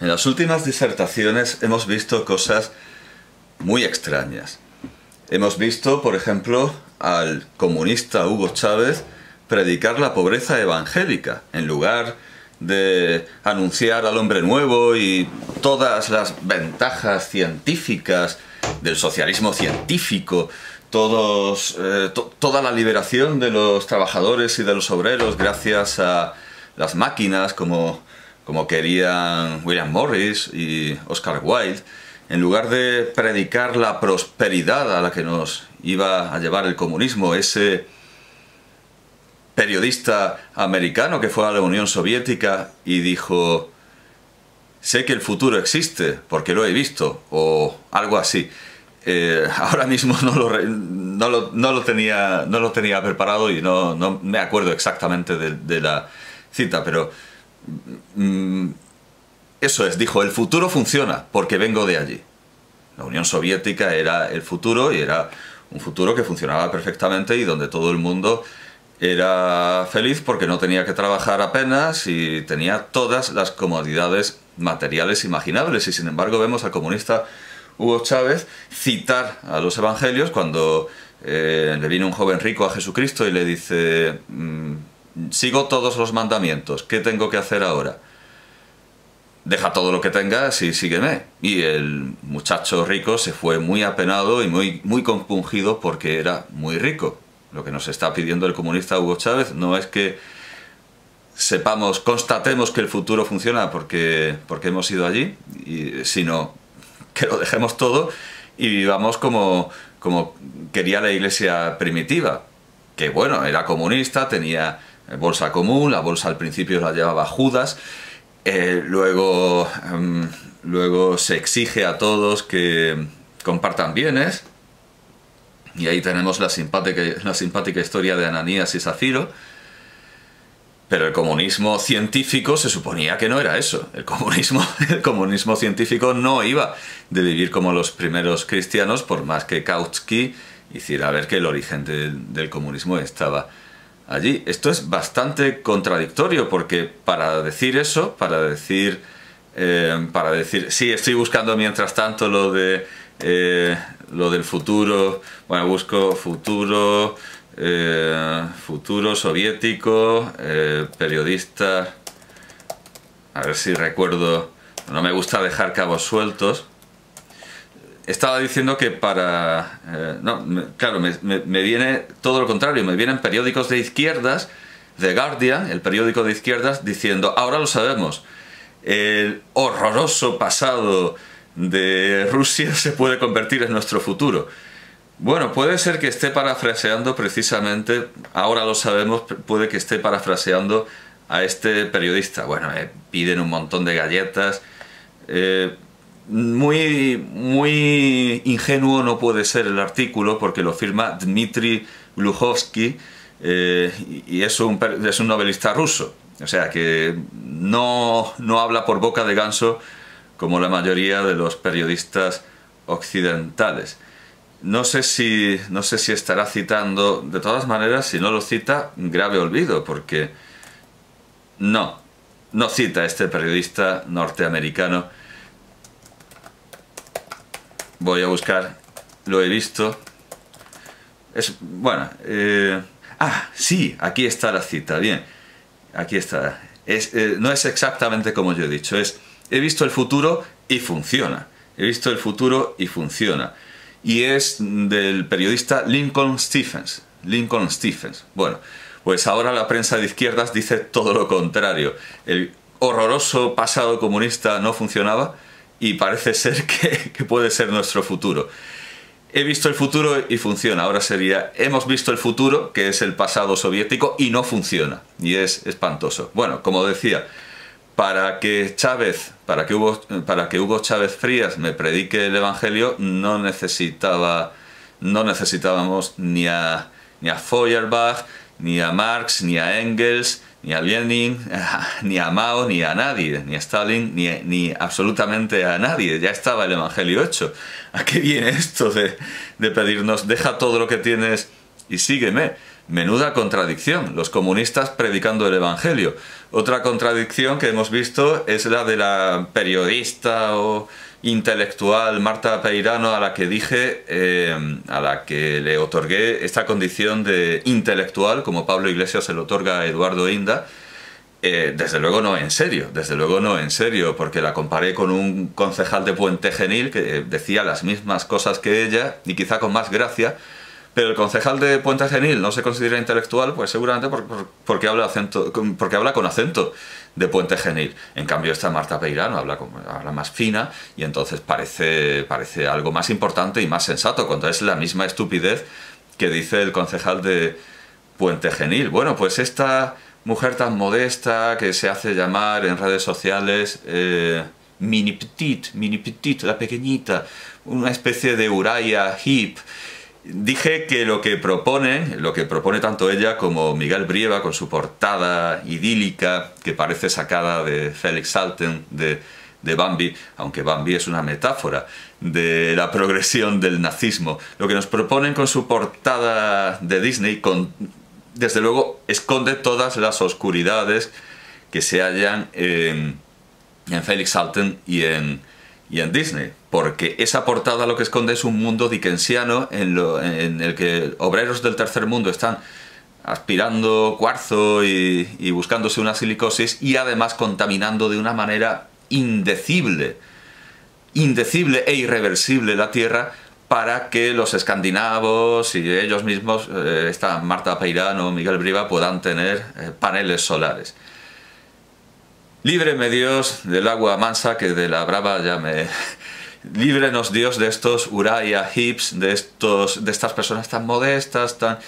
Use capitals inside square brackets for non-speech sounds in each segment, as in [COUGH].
En las últimas disertaciones hemos visto cosas muy extrañas. Hemos visto, por ejemplo, al comunista Hugo Chávez predicar la pobreza evangélica en lugar de anunciar al hombre nuevo y todas las ventajas científicas del socialismo científico, todos, eh, toda la liberación de los trabajadores y de los obreros gracias a las máquinas como como querían William Morris y Oscar Wilde, en lugar de predicar la prosperidad a la que nos iba a llevar el comunismo, ese periodista americano que fue a la Unión Soviética y dijo, sé que el futuro existe porque lo he visto, o algo así. Eh, [LAUGHS] ahora mismo no lo, no, lo, tenía, no lo tenía preparado y no, no me acuerdo exactamente de, la cita, pero eso es, dijo, el futuro funciona porque vengo de allí. La Unión Soviética era el futuro y era un futuro que funcionaba perfectamente y donde todo el mundo era feliz porque no tenía que trabajar apenas y tenía todas las comodidades materiales imaginables. Y sin embargo vemos al comunista Hugo Chávez citar a los evangelios cuando eh, le viene un joven rico a Jesucristo y le dice, mm, sigo todos los mandamientos, ¿qué tengo que hacer ahora? Deja todo lo que tengas y sígueme. Y el muchacho rico se fue muy apenado y muy, muy compungido porque era muy rico. Lo que nos está pidiendo el comunista Hugo Chávez no es que sepamos, constatemos que el futuro funciona porque, porque hemos ido allí, sino que lo dejemos todo y vivamos como, como quería la iglesia primitiva, que bueno, era comunista, tenía bolsa común, la bolsa al principio la llevaba Judas, eh, luego, em, luego se exige a todos que compartan bienes, y ahí tenemos la simpática, la simpática historia de Ananías y Zafiro, pero el comunismo científico se suponía que no era eso. El comunismo, [LAUGHS] el comunismo científico no iba de vivir como los primeros cristianos, por más que Kautsky hiciera ver que el origen del comunismo estaba allí. Esto es bastante contradictorio porque para decir eso, para decir, eh, para decir, sí, estoy buscando mientras tanto lo de eh, lo del futuro, bueno, busco futuro, eh, futuro soviético, periodista, a ver si recuerdo, no me gusta dejar cabos sueltos, estaba diciendo que para... Eh, no, claro, me, viene todo lo contrario, me vienen periódicos de izquierdas, The Guardian, el periódico de izquierdas, diciendo, ahora lo sabemos, el horroroso pasado de Rusia [LAUGHS] se puede convertir en nuestro futuro. Bueno, puede ser que esté parafraseando precisamente, ahora lo sabemos, puede que esté parafraseando a este periodista. Bueno, me piden un montón de galletas. Eh, muy, muy ingenuo no puede ser el artículo porque lo firma Dmitry Gluhovsky eh, y es un, es un novelista ruso. O sea que no, no habla por boca de ganso como la mayoría de los periodistas occidentales. No sé, si, no sé si estará citando, de todas maneras, si no lo cita, grave olvido, porque no, no cita este periodista norteamericano Voy a buscar, lo he visto. Es, bueno, eh, ah, sí, aquí está la cita, bien, aquí está. Es, eh, no es exactamente como yo he dicho, es, he visto el futuro y funciona. He visto el futuro y funciona. Y es del periodista Lincoln Stephens. Lincoln Stephens. Bueno, pues ahora la prensa de izquierdas dice todo lo contrario. El horroroso pasado comunista no funcionaba y parece ser [LAUGHS] que, puede ser nuestro futuro. He visto el futuro y funciona. Ahora sería, hemos visto el futuro, que es el pasado soviético, y no funciona. Y es espantoso. Bueno, como decía, para que Chávez, para que Hugo, para que Hugo Chávez Frías me predique el Evangelio, no necesitaba, no necesitábamos ni a, ni a Feuerbach, ni a Marx, ni a Engels, ni a Lenin, [LAUGHS] ni a Mao, ni a nadie, ni a Stalin, ni, ni absolutamente a nadie. Ya estaba el Evangelio hecho. [LAUGHS] ¿A qué viene esto de, de pedirnos, deja todo lo que tienes y sígueme? Menuda contradicción, los comunistas predicando el Evangelio. Otra contradicción que hemos visto es la de la periodista o intelectual Marta Peirano a la que dije, eh, a la que le otorgué esta condición de intelectual, como Pablo Iglesias se lo otorga a Eduardo Inda, eh, desde luego no en serio, desde luego no en serio, porque la comparé con un concejal de Puente Genil que decía las mismas cosas que ella y quizá con más gracia, pero el concejal de Puente Genil no se considera intelectual, pues seguramente porque, habla acento, porque habla con acento de Puente Genil. En cambio esta Marta Peirano habla, habla más fina y entonces parece, parece algo más importante y más sensato, cuando es la misma estupidez que dice el concejal de Puente Genil. Bueno, pues esta mujer tan modesta que se hace llamar en redes sociales eh, mini petit, mini petit, la pequeñita, una especie de Uraya hip. Dije que lo que propone, lo que propone tanto ella como Miguel Brieva con su portada idílica que parece sacada de Félix Salten de, de Bambi, aunque Bambi es una metáfora de la progresión del nazismo. Lo que nos proponen con su portada de Disney, con desde luego esconde todas las oscuridades que se hallan en, en Felix Salten y en, y en Disney, porque esa portada lo que esconde es un mundo dickensiano en, en el que obreros del tercer mundo están aspirando cuarzo y, buscándose una silicosis y además contaminando de una manera indecible, indecible e irreversible la Tierra para que los escandinavos y ellos mismos, eh, esta Marta Peirano, Miguel Briva, puedan tener eh, paneles solares. Líbreme Dios del agua mansa que de la brava ya me... Líbrenos Dios de estos Uraya hips, de, estos, de estas personas tan modestas, tan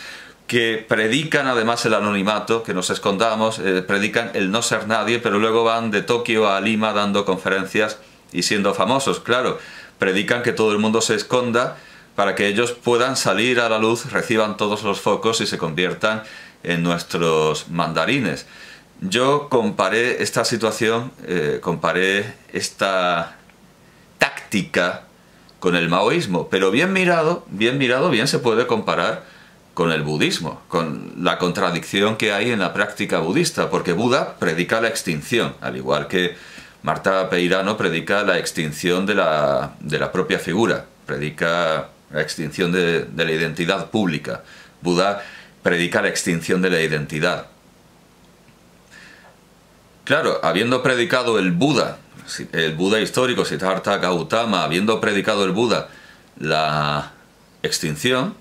que predican además el anonimato, que nos escondamos, eh, predican el no ser nadie, pero luego van de Tokio a Lima dando conferencias y siendo famosos. Claro, predican que todo el mundo se esconda para que ellos puedan salir a la luz, reciban todos los focos y se conviertan en nuestros mandarines. Yo comparé esta situación, eh, comparé esta táctica con el maoísmo, pero bien mirado, bien mirado, bien se puede comparar con el budismo, con la contradicción que hay en la práctica budista, porque Buda predica la extinción, al igual que Marta Peirano predica la extinción de la, propia figura, predica la extinción de, la identidad pública. Buda predica la extinción de la identidad. Claro, habiendo predicado el Buda, el Buda histórico, Siddhartha Gautama, habiendo predicado el Buda la extinción,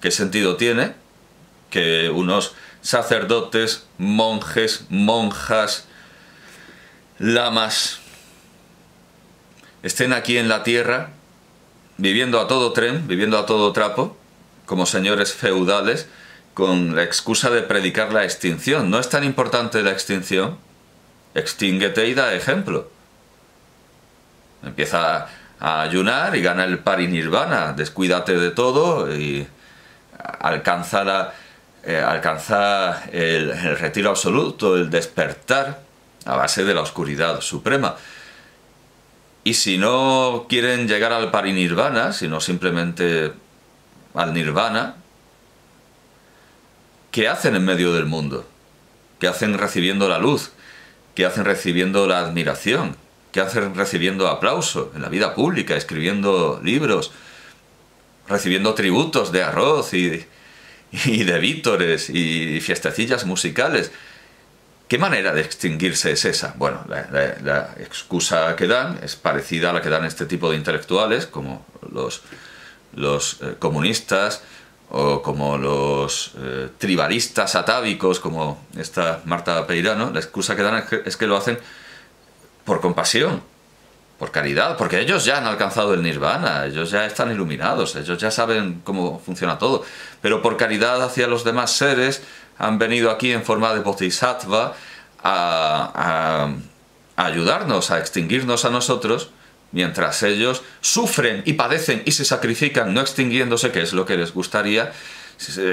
¿qué sentido tiene que unos sacerdotes, monjes, monjas, lamas estén aquí en la tierra, viviendo a todo tren, viviendo a todo trapo, como señores feudales, con la excusa de predicar la extinción. ¿No es tan importante la extinción? Extínguete y da ejemplo. Empieza a ayunar y gana el parinirvana, descuídate de todo y alcanza, la, eh, alcanza el retiro absoluto, el despertar a base de la oscuridad suprema. Y si no quieren llegar al parinirvana, sino simplemente al nirvana, ¿qué hacen en medio del mundo? ¿Qué hacen recibiendo la luz? ¿Qué hacen recibiendo la admiración? ¿Qué hacen recibiendo aplauso en la vida pública, escribiendo libros, recibiendo tributos de arroz y, y de vítores y fiestecillas musicales? ¿Qué manera de extinguirse es esa? Bueno, la, excusa que dan es parecida a la que dan este tipo de intelectuales, como los, eh, comunistas o como los eh, tribalistas atávicos, como esta Marta Peirano. La excusa que dan es que, lo hacen por compasión, por caridad, porque ellos ya han alcanzado el nirvana, ellos ya están iluminados, ellos ya saben cómo funciona todo, pero por caridad hacia los demás seres han venido aquí en forma de bodhisattva a, ayudarnos, a extinguirnos a nosotros, mientras ellos sufren y padecen y se sacrifican no extinguiéndose, que es lo que les gustaría,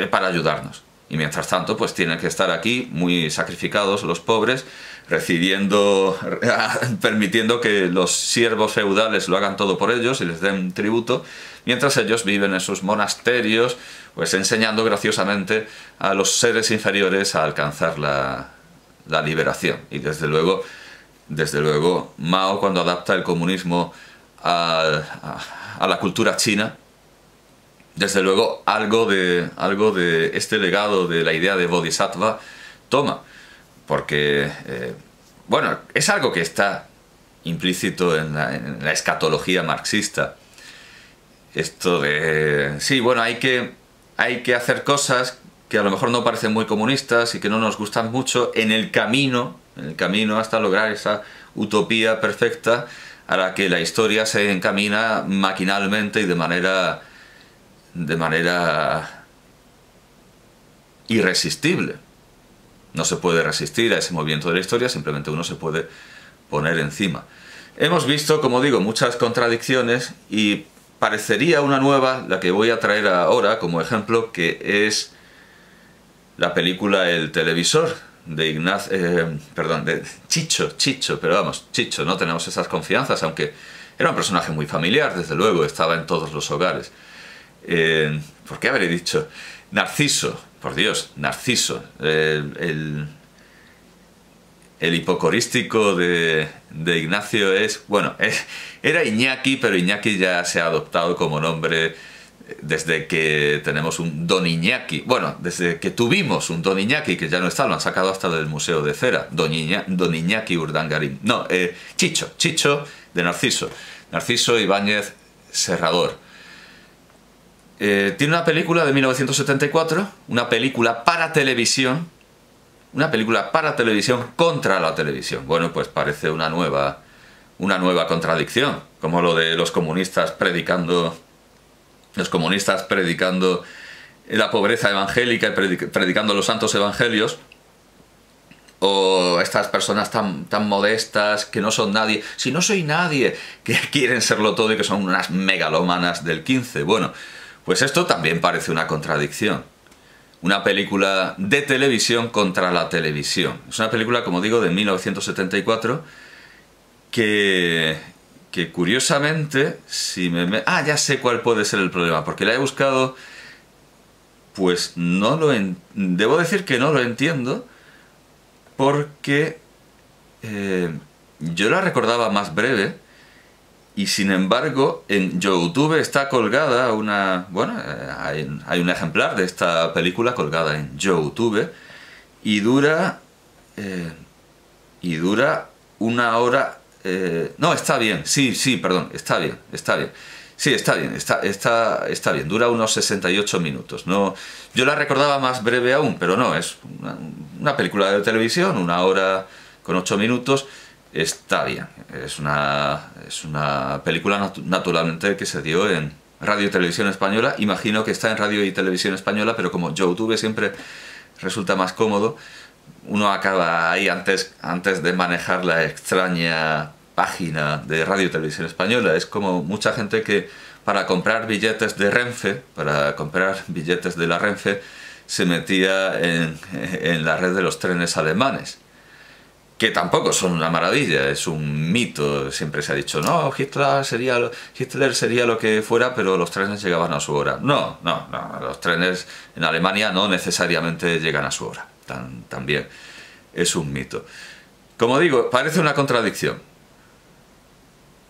para ayudarnos. Y mientras tanto, pues tienen que estar aquí muy sacrificados los pobres, recibiendo, [LAUGHS] permitiendo que los siervos feudales lo hagan todo por ellos y les den tributo, mientras ellos viven en sus monasterios, pues enseñando graciosamente a los seres inferiores a alcanzar la, liberación. Y desde luego, desde luego, Mao cuando adapta el comunismo a, a la cultura china, desde luego algo de, algo de este legado de la idea de Bodhisattva toma, porque, eh, bueno, es algo que está implícito en la, escatología marxista. Esto de, sí, bueno, hay que, hay que hacer cosas que a lo mejor no parecen muy comunistas y que no nos gustan mucho en el camino, el camino hasta lograr esa utopía perfecta a la que la historia se encamina maquinalmente y de manera de manera irresistible. No se puede resistir a ese movimiento de la historia, simplemente uno se puede poner encima. Hemos visto, como digo, muchas contradicciones y parecería una nueva, la que voy a traer ahora como ejemplo, que es la película El televisor de Ignacio, eh, perdón, de Chicho, Chicho, pero vamos, Chicho, no tenemos esas confianzas, aunque era un personaje muy familiar, desde luego, estaba en todos los hogares. Eh, ¿Por qué habré dicho? Narciso, por Dios, Narciso, el, hipocorístico de, Ignacio es, bueno, era Iñaki, pero Iñaki ya se ha adoptado como nombre desde que tenemos un Don Iñaki, bueno, desde que tuvimos un Don Iñaki, que ya no está, lo han sacado hasta del Museo de Cera, Don, Iñaki Urdangarín, no, eh, Chicho, Chicho de Narciso, Narciso Ibáñez Serrador. Eh, tiene una película de 1974, una película para televisión, una película para televisión contra la televisión. Bueno, pues parece una nueva, una nueva contradicción, como lo de los comunistas predicando, los comunistas predicando la pobreza evangélica y predicando los santos evangelios, o estas personas tan, tan modestas que no son nadie, si no soy nadie, que [LAUGHS] quieren serlo todo y que son unas megalómanas del 15. Bueno, pues esto también parece una contradicción. Una película de televisión contra la televisión. Es una película, como digo, de 1974 que, que curiosamente, si me, Ah, ya sé cuál puede ser el problema, porque la he buscado... Pues no lo... Debo decir que no lo entiendo porque eh, yo la recordaba más breve y sin embargo en YouTube está colgada una... bueno, eh, hay, un ejemplar de esta película colgada en YouTube y dura... Eh, y dura una hora... Eh, no, está bien, sí, sí, perdón, está bien, está bien. Sí, está bien, está, está, está bien, dura unos 68 minutos. No, yo la recordaba más breve aún, pero no, es una, película de televisión, una hora con 8 minutos, está bien. Es una, es una película naturalmente que se dio en Radio y Televisión Española. Imagino que está en Radio y Televisión Española, pero como YouTube siempre resulta más cómodo, uno acaba ahí antes, antes de manejar la extraña página de Radio y Televisión Española. Es como mucha gente que para comprar billetes de Renfe, para comprar billetes de la Renfe, se metía en, en la red de los trenes alemanes que tampoco son una maravilla, es un mito, siempre se ha dicho, no, Hitler sería, Hitler sería lo que fuera, pero los trenes llegaban a su hora. No, no, no, los trenes en Alemania no necesariamente llegan a su hora, también es un mito. Como digo, parece una contradicción.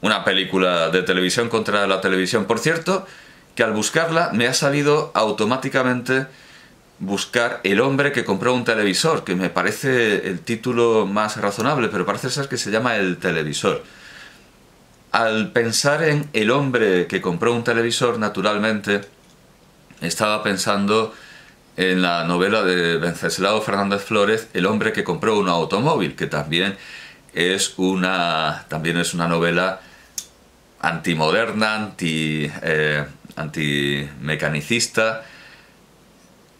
Una película de televisión contra la televisión, por cierto, que al buscarla me ha salido automáticamente buscar El hombre que compró un televisor, que me parece el título más razonable, pero parece ser que se llama El televisor. Al pensar en El hombre que compró un televisor, naturalmente, estaba pensando en la novela de Venceslao Fernández Flores, El hombre que compró un automóvil, que también es una, también es una novela antimoderna, anti, eh, antimecanicista,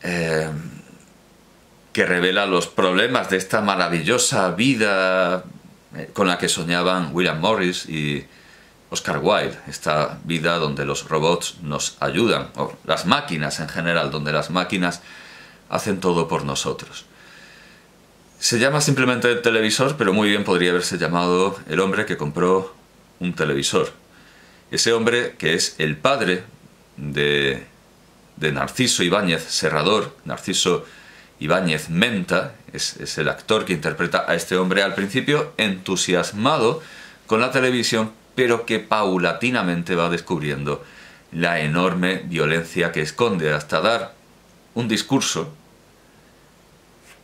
eh, que revela los problemas de esta maravillosa vida eh, con la que soñaban William Morris y Oscar Wilde, esta vida donde los robots nos ayudan, o las máquinas en general, donde las máquinas hacen todo por nosotros. Se llama simplemente televisor, pero muy bien podría haberse llamado el hombre que compró un televisor. Ese hombre que es el padre de, de Narciso Ibáñez Serrador, Narciso Ibáñez Menta, es, es el actor que interpreta a este hombre al principio entusiasmado con la televisión, pero que paulatinamente va descubriendo la enorme violencia que esconde hasta dar un discurso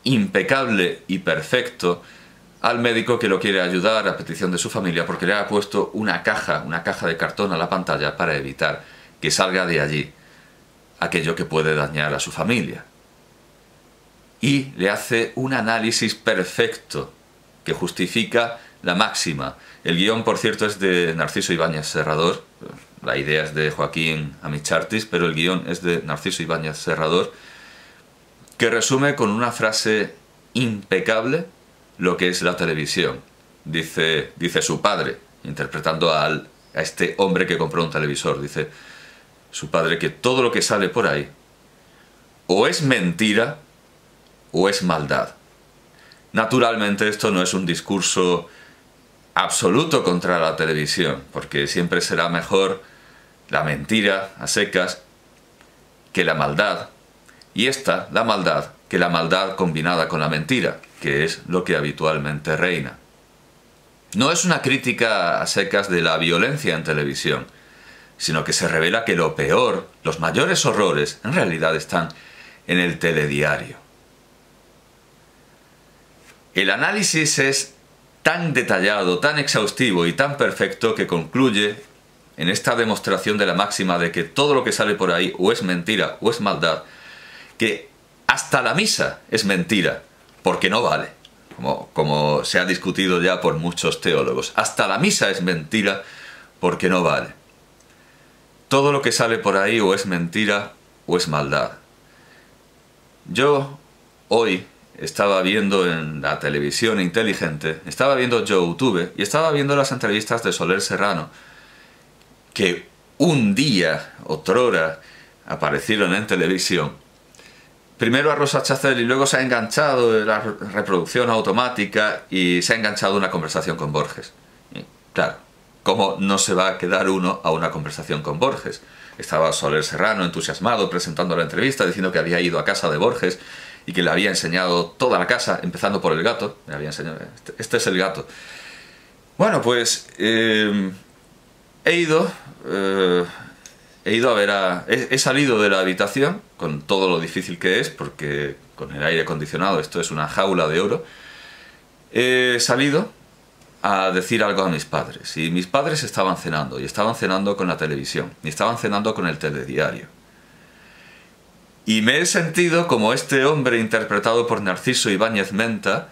impecable y perfecto al médico que lo quiere ayudar a petición de su familia porque le ha puesto una caja, una caja de cartón a la pantalla para evitar que salga de allí aquello que puede dañar a su familia. Y le hace un análisis perfecto que justifica la máxima. El guion, por cierto, es de Narciso Ibáñez Serrador. La idea es de Joaquín Amichartis, pero el guion es de Narciso Ibáñez Serrador que resume con una frase impecable lo que es la televisión. Dice, dice su padre, interpretando a este hombre que compró un televisor, dice su padre que todo lo que sale por ahí o es mentira o es maldad. Naturalmente esto no es un discurso absoluto contra la televisión, porque siempre será mejor la mentira a secas que la maldad y esta, la maldad, que la maldad combinada con la mentira, que es lo que habitualmente reina. No es una crítica a secas de la violencia en televisión, sino que se revela que lo peor, los mayores horrores, en realidad están en el telediario. El análisis es tan detallado, tan exhaustivo y tan perfecto que concluye en esta demostración de la máxima de que todo lo que sale por ahí o es mentira o es maldad, que hasta la misa es mentira, porque no vale, como, se ha discutido ya por muchos teólogos. Hasta la misa es mentira porque no vale. Todo lo que sale por ahí o es mentira o es maldad. Yo hoy estaba viendo en la televisión inteligente, estaba viendo YouTube y estaba viendo las entrevistas de Soler Serrano, que un día, otrora, aparecieron en televisión primero a Rosa Chacel y luego se ha enganchado la reproducción automática y se ha enganchado una conversación con Borges. claro, ¿cómo no se va a quedar uno a una conversación con Borges? Estaba Soler Serrano entusiasmado presentando la entrevista diciendo que había ido a casa de Borges y que le había enseñado toda la casa, empezando por el gato. Le había enseñado, este, este es el gato. Bueno, pues eh, he ido... Eh, he ido a ver. He, salido de la habitación, con todo lo difícil que es, porque con el aire acondicionado esto es una jaula de oro. He salido a decir algo a mis padres. Y mis padres estaban cenando, y estaban cenando con la televisión, y estaban cenando con el telediario. Y me he sentido como este hombre interpretado por Narciso Ibáñez Menta,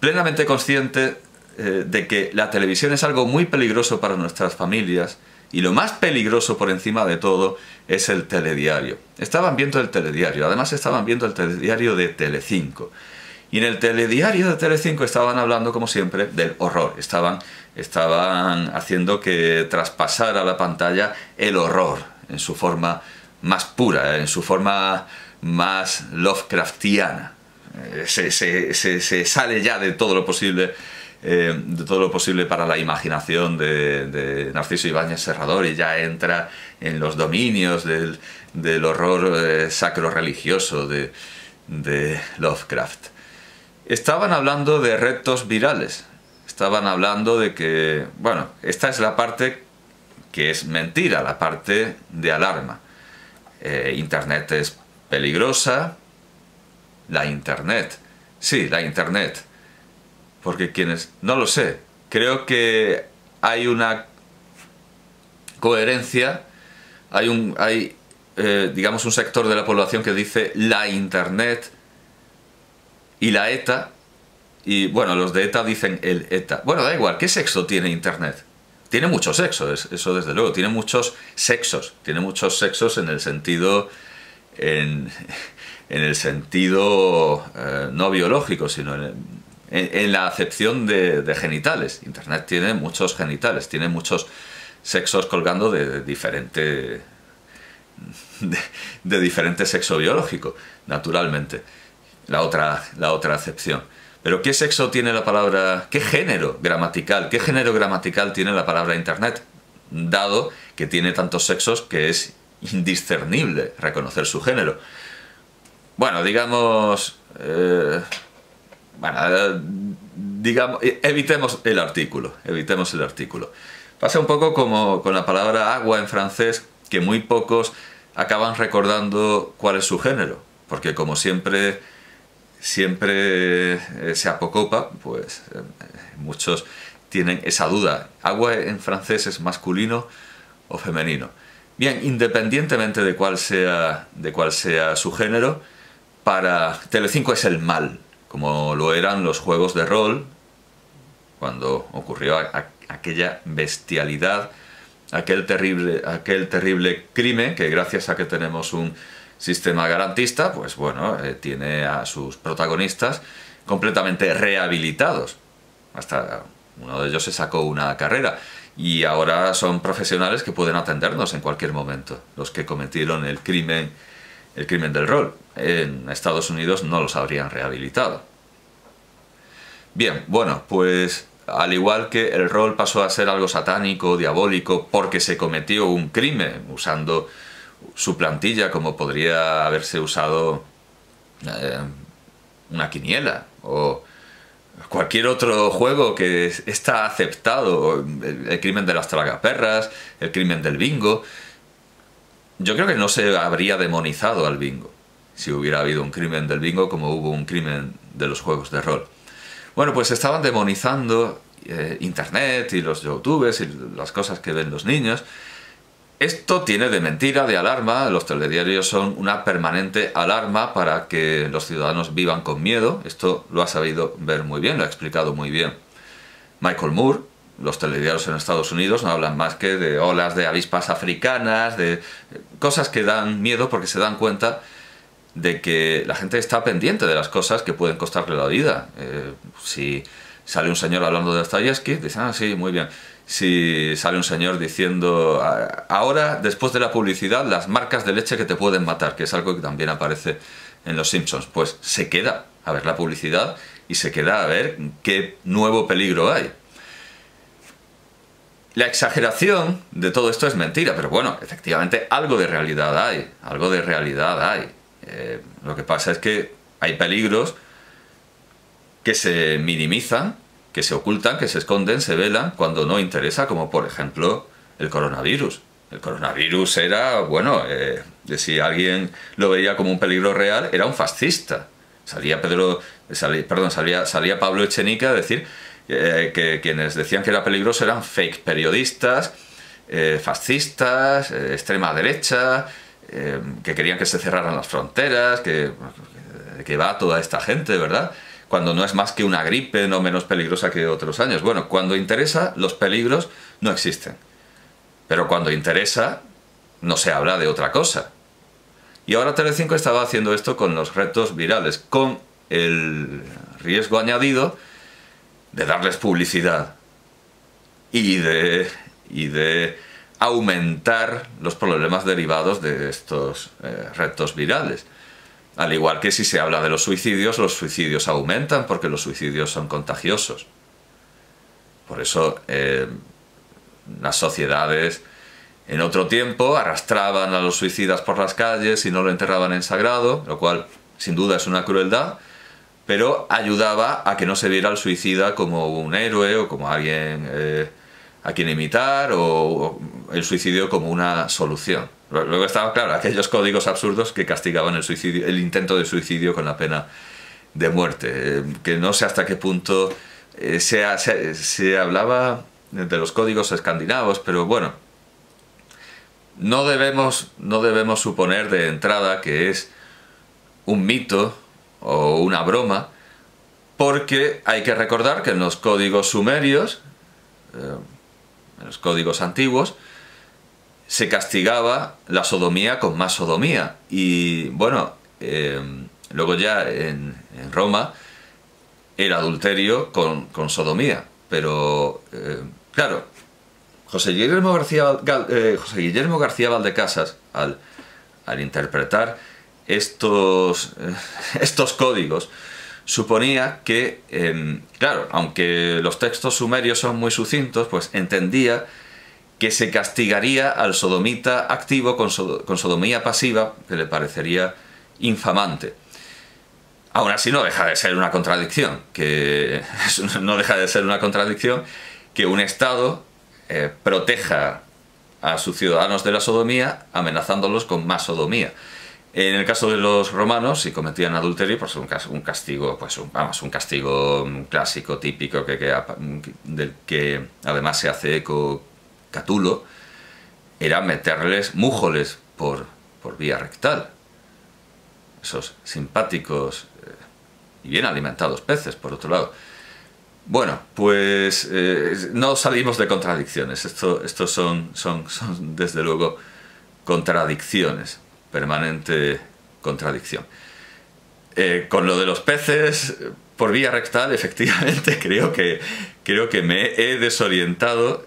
plenamente consciente eh, de que la televisión es algo muy peligroso para nuestras familias, y lo más peligroso por encima de todo es el telediario. Estaban viendo el telediario, además estaban viendo el telediario de Telecinco. Y en el telediario de Telecinco estaban hablando, como siempre, del horror. Estaban, estaban haciendo que traspasara la pantalla el horror en su forma más pura, en su forma más Lovecraftiana. Eh, se, se sale ya de todo lo posible eh, de todo lo posible para la imaginación de, Narciso Ibáñez Serrador y ya entra en los dominios del, horror eh, sacro religioso de, Lovecraft. Estaban hablando de retos virales, estaban hablando de que, bueno, esta es la parte que es mentira, la parte de alarma. Eh, internet es peligrosa, la Internet, sí, la Internet porque quienes, no lo sé, creo que hay una coherencia, hay un, hay, eh, digamos, un sector de la población que dice la Internet y la ETA, y bueno, los de ETA dicen el ETA. Bueno, da igual, ¿qué sexo tiene Internet? Tiene mucho sexo, eso desde luego, tiene muchos sexos, tiene muchos sexos en el sentido, en, [LAUGHS] el sentido eh, no biológico, sino en, en, la acepción de, genitales. Internet tiene muchos genitales, tiene muchos sexos colgando de, diferente de, diferente sexo biológico, naturalmente. La otra, la otra acepción. Pero ¿qué sexo tiene la palabra, qué género gramatical, qué género gramatical tiene la palabra Internet? Dado que tiene tantos sexos que es indiscernible reconocer su género. Bueno, digamos... Eh, bueno, digamos, evitemos el artículo, evitemos el artículo. Pasa un poco como con la palabra agua en francés, que muy pocos acaban recordando cuál es su género, porque como siempre siempre eh, se apocopa, pues eh, muchos tienen esa duda. ¿Agua en francés es masculino o femenino? Bien, independientemente de cuál sea, de cuál sea su género, para Telecinco es el mal, como lo eran los juegos de rol, cuando ocurrió aquella bestialidad, aquel terrible, aquel terrible crimen que gracias a que tenemos un sistema garantista, pues bueno, eh, tiene a sus protagonistas completamente rehabilitados. Hasta uno de ellos se sacó una carrera y ahora son profesionales que pueden atendernos en cualquier momento, los que cometieron el crimen, el crimen del rol. En Estados Unidos no los habrían rehabilitado. Bien, bueno, pues al igual que el rol pasó a ser algo satánico, diabólico, porque se cometió un crimen usando su plantilla como podría haberse usado eh, una quiniela o cualquier otro juego que está aceptado, el, crimen de las tragaperras, el crimen del bingo. Yo creo que no se habría demonizado al bingo si hubiera habido un crimen del bingo como hubo un crimen de los juegos de rol. Bueno, pues estaban demonizando eh, Internet y los youtubers y las cosas que ven los niños. Esto tiene de mentira, de alarma, los telediarios son una permanente alarma para que los ciudadanos vivan con miedo, esto lo ha sabido ver muy bien, lo ha explicado muy bien Michael Moore, los telediarios en Estados Unidos no hablan más que de olas de avispas africanas, de cosas que dan miedo porque se dan cuenta de que la gente está pendiente de las cosas que pueden costarle la vida. Eh, si sale un señor hablando de Dostoyevsky, dicen, ah, sí, muy bien si sale un señor diciendo ahora, después de la publicidad, las marcas de leche que te pueden matar, que es algo que también aparece en Los Simpsons, pues se queda a ver la publicidad y se queda a ver qué nuevo peligro hay. La exageración de todo esto es mentira, pero bueno, efectivamente algo de realidad hay, algo de realidad hay. Eh, lo que pasa es que hay peligros que se minimizan que se ocultan, que se esconden, se velan cuando no interesa, como por ejemplo el coronavirus. El coronavirus era, bueno, eh, si alguien lo veía como un peligro real, era un fascista. Salía Pedro, perdón, salía, salía Pablo Echenique a decir eh, que quienes decían que era peligroso eran fake periodistas, eh, fascistas, extrema derecha, que querían que se cerraran las fronteras, que, que va toda esta gente, ¿verdad? cuando no es más que una gripe no menos peligrosa que otros años. Bueno, cuando interesa, los peligros no existen. Pero cuando interesa, no se habla de otra cosa. Y ahora Telecinco estaba haciendo esto con los retos virales, con el riesgo añadido de darles publicidad y de, y de aumentar los problemas derivados de estos eh, retos virales. Al igual que si se habla de los suicidios, los suicidios aumentan porque los suicidios son contagiosos. Por eso eh, las sociedades en otro tiempo arrastraban a los suicidas por las calles y no lo enterraban en sagrado, lo cual sin duda es una crueldad, pero ayudaba a que no se viera al suicida como un héroe o como alguien eh, a quien imitar o el suicidio como una solución. Luego estaban, claro, aquellos códigos absurdos que castigaban el, suicidio, el intento de suicidio con la pena de muerte, eh, que no sé hasta qué punto eh, se, hablaba de los códigos escandinavos, pero bueno, no debemos, no debemos suponer de entrada que es un mito o una broma, porque hay que recordar que en los códigos sumerios, eh, en los códigos antiguos, se castigaba la sodomía con más sodomía. Y bueno, em, luego ya en, Roma el adulterio con, sodomía. Pero em, claro, José Guillermo García, eh, José Guillermo García Valdecasas, al, al interpretar estos, [LAUGHS] estos códigos, suponía que, em, claro, aunque los textos sumerios son muy sucintos, pues entendía que se castigaría al sodomita activo con, sodomía pasiva, que le parecería infamante. Aún así no deja de ser una contradicción, que [LAUGHS] no deja de ser una contradicción que un Estado eh, proteja a sus ciudadanos de la sodomía amenazándolos con más sodomía. En el caso de los romanos, si cometían adulterio, pues un, castigo, pues un, vamos, un castigo clásico, típico, que, del que además se hace eco Catulo, era meterles mújoles por, por vía rectal. Esos simpáticos eh, y bien alimentados peces, por otro lado. Bueno, pues eh, no salimos de contradicciones. Esto, estos son, son, son, desde luego, contradicciones. Permanente contradicción. Eh, con lo de los peces, por vía rectal, [LAUGHS] efectivamente, creo que, creo que me he desorientado.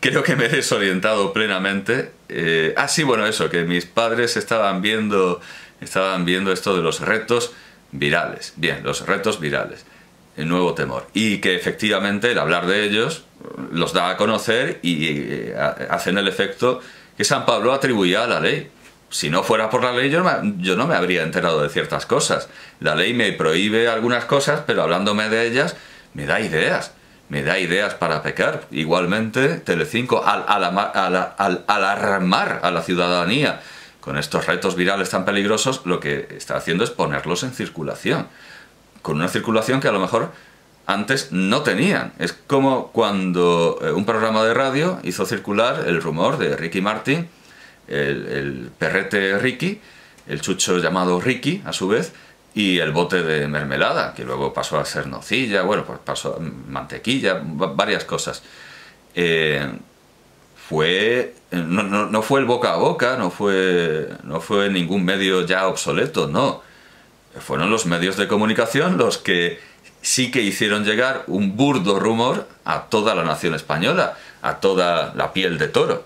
Creo que me he desorientado plenamente. Eh, ah, sí, bueno, eso, que mis padres estaban viendo, estaban viendo esto de los retos virales. Bien, los retos virales el nuevo temor. Y que efectivamente el hablar de ellos los da a conocer y eh, hacen el efecto que San Pablo atribuía a la ley. Si no fuera por la ley yo no, me habría enterado de ciertas cosas. La ley me prohíbe algunas cosas, pero hablándome de ellas me da ideas. Me da ideas para pecar. Igualmente, Telecinco, al, al, al alarmar a la ciudadanía con estos retos virales tan peligrosos, lo que está haciendo es ponerlos en circulación con una circulación que a lo mejor antes no tenían. Es como cuando eh, un programa de radio hizo circular el rumor de Ricky Martin, el, perrete Ricky, el chucho llamado Ricky, a su vez, y el bote de mermelada, que luego pasó a ser nocilla, bueno, pues pasó a mantequilla, varias cosas. Eh, fue no, no, fue el boca a boca, no fue, no fue ningún medio ya obsoleto, no fueron los medios de comunicación los que sí que hicieron llegar un burdo rumor a toda la nación española, a toda la piel de toro.